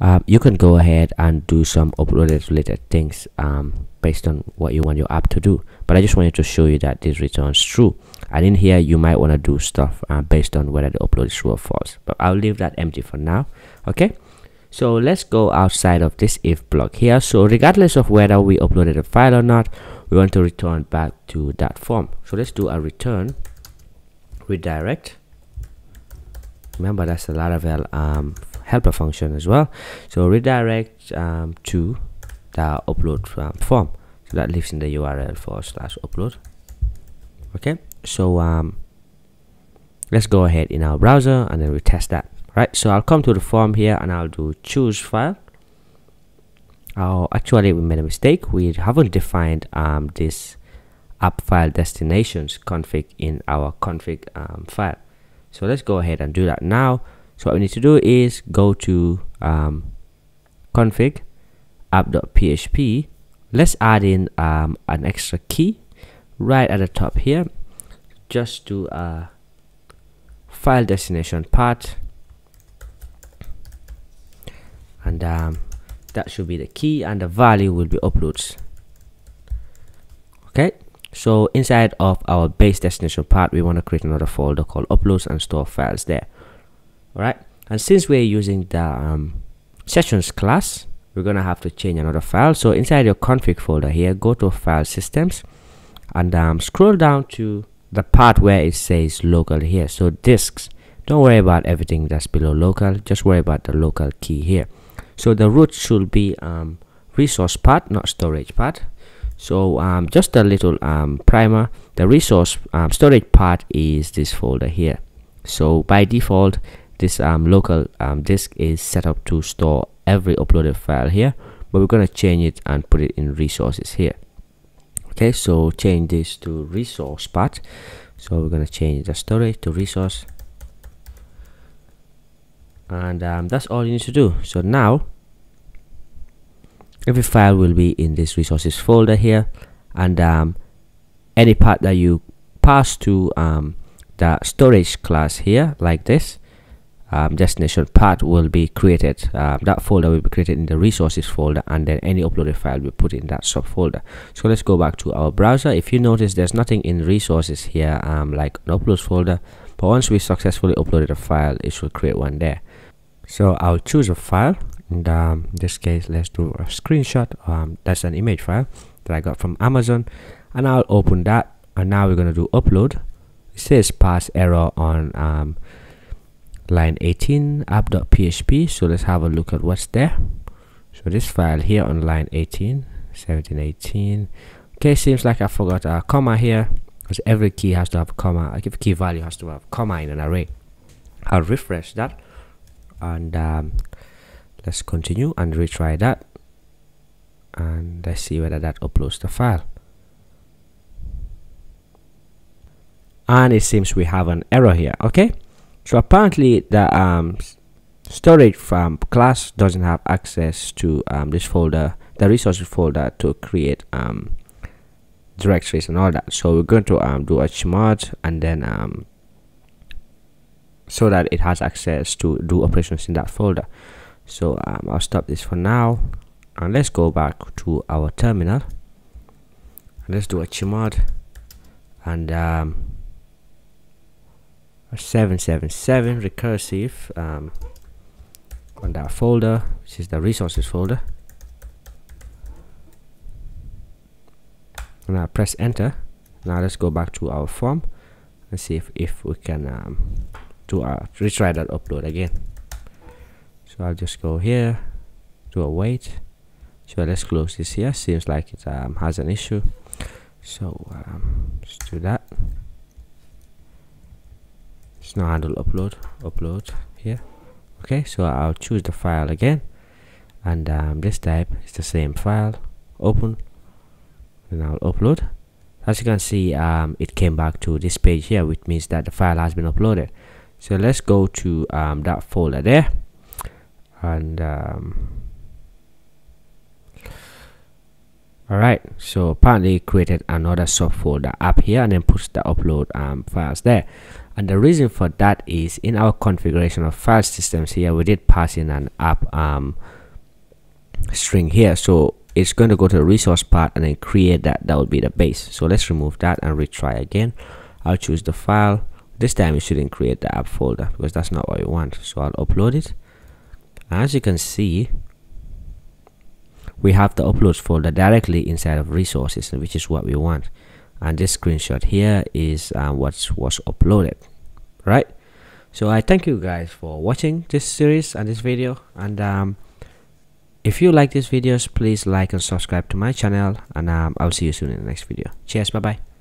um, you can go ahead and do some uploaded related things um, based on what you want your app to do. But I just wanted to show you that this returns true. And in here you might want to do stuff uh, based on whether the upload is true or false. But I'll leave that empty for now okay? So let's go outside of this if block here. So regardless of whether we uploaded a file or not we want to return back to that form. So let's do a return redirect. Remember that's the laravel um, helper function as well. So redirect um, to the upload um, form. So that lives in the url for slash upload. Okay? So um, let's go ahead in our browser and then we test that. Right? So i'll come to the form here and i'll do choose file. Oh actually we made a mistake. We haven't defined um, this app file destinations config in our config um, file. So let's go ahead and do that now so what we need to do is go to um, config app.php let's add in um, an extra key right at the top here. Just do a file destination path and um, that should be the key and the value will be uploads. Okay? So inside of our base destination part we want to create another folder called uploads and store files there all right and since we're using the um, sessions class we're gonna have to change another file. So inside your config folder here go to file systems and um, scroll down to the part where it says local here. So disks don't worry about everything that's below local just worry about the local key here. So the root should be um, resource part, not storage part. so um, just a little um, primer. The resource um, storage part is this folder here. So by default this um, local um, disk is set up to store every uploaded file here but we're going to change it and put it in resources here. Okay so change this to resource path so we're going to change the storage to resource. And um, that's all you need to do. So now every file will be in this resources folder here. And um, any part that you pass to um, the storage class here like this um, destination path will be created uh, that folder will be created in the resources folder and then any uploaded file will put in that subfolder. So let's go back to our browser. If you notice there's nothing in resources here um, like an uploads folder but once we successfully uploaded a file it should create one there. So I'll choose a file and in um, this case let's do a screenshot. Um, that's an image file that I got from Amazon and I'll open that and now we're going to do upload. It says parse error on um, line 18 app.php so let's have a look at what's there. So this file here on line 18 17 18 okay seems like I forgot a comma here because every key has to have a comma every key value has to have a comma in an array. I'll refresh that and um, let's continue and retry that. And let's see whether that uploads the file. And it seems we have an error here okay so apparently the um, storage from class doesn't have access to um, this folder the resources folder to create um, directories and all that. So we're going to um, do a chmod and then um, so that it has access to do operations in that folder. So um, I'll stop this for now and let's go back to our terminal. Let's do a chmod and um, 777 recursive um, on that folder which is the resources folder. And I press enter. Now let's go back to our form and see if, if we can um, do our retry that upload again. So I'll just go here do a wait. So let's close this here. Seems like it um, has an issue. So um, let's do that it's now handle upload upload here. Okay so I'll choose the file again and um, this type is the same file. Open and I'll upload. As you can see um, it came back to this page here which means that the file has been uploaded. So let's go to um, that folder there and um, Alright, so apparently created another subfolder up here and then puts the upload um, files there. And the reason for that is in our configuration of file systems here, we did pass in an app um, string here. So it's going to go to the resource part and then create that. That would be the base. So let's remove that and retry again. I'll choose the file. This time it shouldn't create the app folder because that's not what we want. So I'll upload it. As you can see, we have the uploads folder directly inside of resources which is what we want. And this screenshot here is uh, what was uploaded right? So i thank you guys for watching this series and this video. And um, if you like these videos please like and subscribe to my channel. And um, i'll see you soon in the next video. Cheers. Bye bye